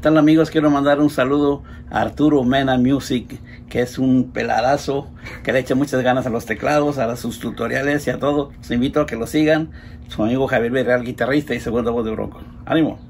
tal amigos? Quiero mandar un saludo a Arturo Mena Music, que es un peladazo, que le echa muchas ganas a los teclados, a sus tutoriales y a todo. Los invito a que lo sigan. Su amigo Javier Villarreal, guitarrista y segunda voz de Bronco. ¡Ánimo!